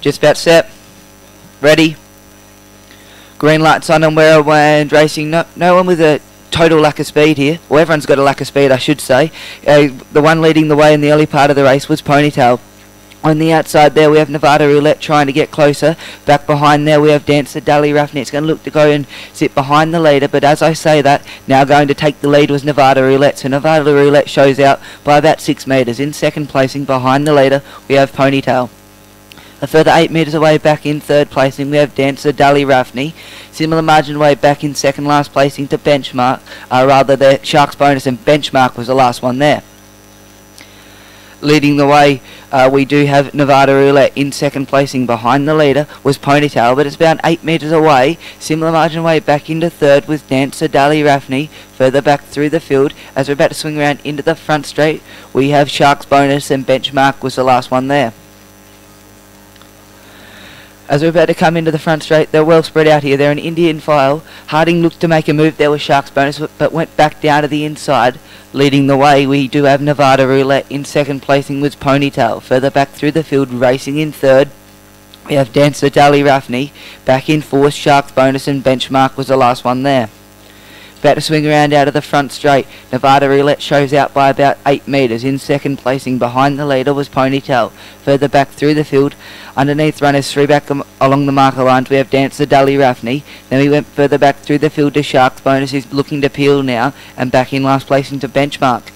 Just about set. Ready. Green lights on and we're and racing. No, no one with a total lack of speed here. Well, everyone's got a lack of speed, I should say. Uh, the one leading the way in the early part of the race was Ponytail. On the outside there we have Nevada Roulette trying to get closer. Back behind there we have Dancer Dally. It's going to look to go and sit behind the leader, but as I say that, now going to take the lead was Nevada Roulette. So Nevada Roulette shows out by about six metres. In second placing behind the leader we have Ponytail. A further 8 metres away back in third placing we have Dancer Dally Raffney. Similar margin away back in second last placing to Benchmark. Uh, rather the Sharks bonus and Benchmark was the last one there. Leading the way uh, we do have Nevada Roulette in second placing behind the leader was Ponytail but it's about 8 metres away. Similar margin away back into third with Dancer Dally Raffney further back through the field as we're about to swing around into the front straight we have Sharks bonus and Benchmark was the last one there. As we're about to come into the front straight, they're well spread out here. They're an Indian file. Harding looked to make a move there with Sharks bonus, but went back down to the inside. Leading the way, we do have Nevada Roulette in second placing with Ponytail. Further back through the field, racing in third. We have Dancer Dally Raffney. Back in fourth, Sharks bonus and Benchmark was the last one there. About to swing around out of the front straight. Nevada Roulette shows out by about 8 metres. In second placing behind the leader was Ponytail. Further back through the field, underneath runners three back um, along the marker lines, we have Dancer Dally Raffney. Then we went further back through the field to Sharks. Bonus is looking to peel now. And back in last placing to Benchmark.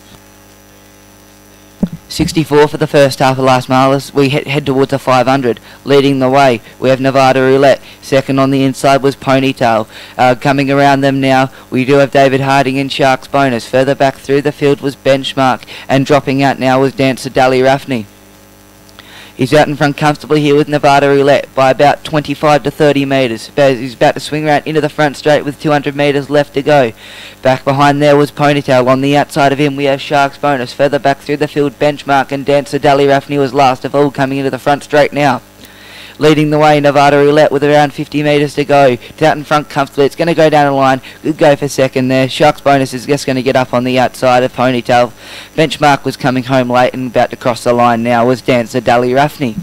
64 for the first half of last mile as we head, head towards a 500. Leading the way, we have Nevada Roulette. Second on the inside was Ponytail. Uh, coming around them now, we do have David Harding and Sharks bonus. Further back through the field was Benchmark. And dropping out now was Dancer Dally Raffney. He's out in front comfortably here with Nevada Roulette by about 25 to 30 metres. He's about to swing around into the front straight with 200 metres left to go. Back behind there was Ponytail. On the outside of him we have Sharks Bonus. Further back through the field Benchmark and Dancer Dally Raffney was last of all coming into the front straight now leading the way. Nevada Roulette with around 50 metres to go. Out in front comfortably. It's going to go down the line. Good go for second there. Sharks bonus is just going to get up on the outside of Ponytail. Benchmark was coming home late and about to cross the line now was Dancer Dally Raffney.